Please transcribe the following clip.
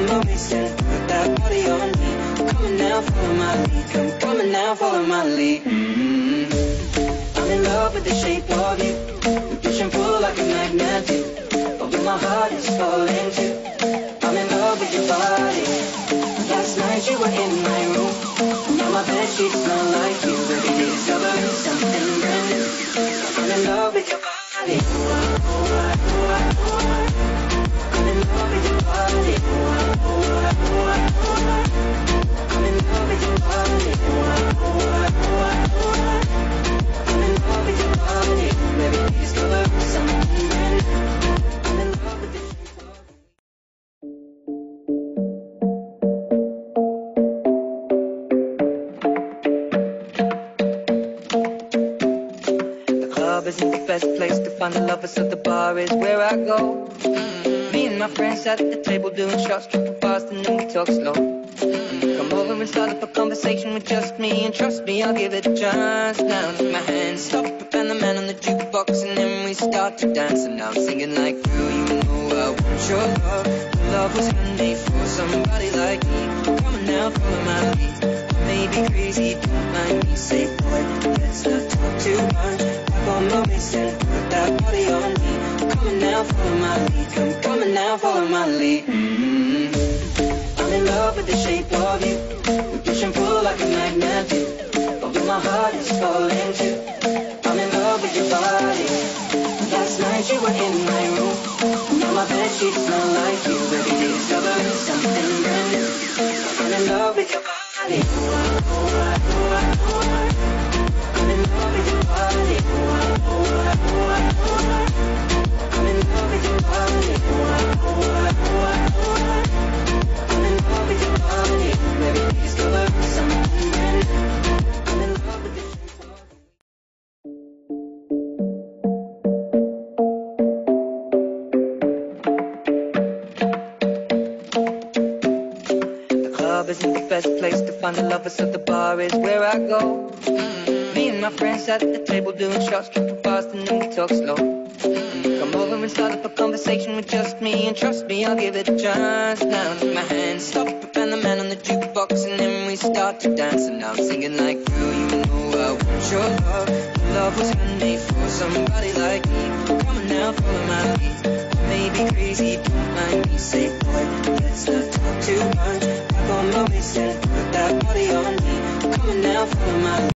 And put that body on me. Come on now, follow my lead. Come on now, follow my lead. Mm-hmm. I'm in love with the shape of you. We push and pull like a magnet do. But my heart, it's falling too. I'm in love with your body. Last night you were in my room. Now my bed sheets smell like you. Every day discovering something brand new. I'm in love with your body. Club isn't the best place to find the lovers, so the bar is where I go. Mm-hmm. Me and my friends sat at the table doing shots, tripping fast, and then we talk slow. Mm-hmm. Come over and start up a conversation with just me, and trust me, I'll give it a chance. Now take my hand, stop and the man on the jukebox, and then we start to dance. And now I'm singing like, girl, you know I want your love. Love was handmade for somebody like me. Come on now, follow my lead. Maybe crazy, don't mind me. Say, My waist and put that body on me. Come on now, follow my lead. Come, on now, follow my lead. Mm-hmm. I'm in love with the shape of you. We push and pull like a magnet do. But with my heart, it's falling too. I'm in love with your body. Last night you were in my room. Now my bed sheets smell like you. Day discovering something brand new. I'm in love with your body. Club isn't the best place to find the lovers, so the bar is where I go. Mm-hmm. Me and my friends sat at the table doing shots, tripping fast, and then we talk slow. Mm-hmm. Come over and start up a conversation with just me, and trust me, I'll give it a chance. Now take my hand, stop and the man on the jukebox, and then we start to dance. And now I'm singing like, girl, you know I want your love. Your Love was handmade for somebody like me. Come on now, follow my lead. Maybe crazy, don't mind me. Say, boy, waist and put that body on